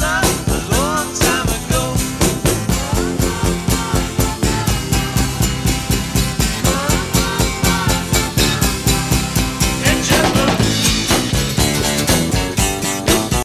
love.